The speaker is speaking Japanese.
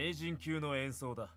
名人級の演奏だ。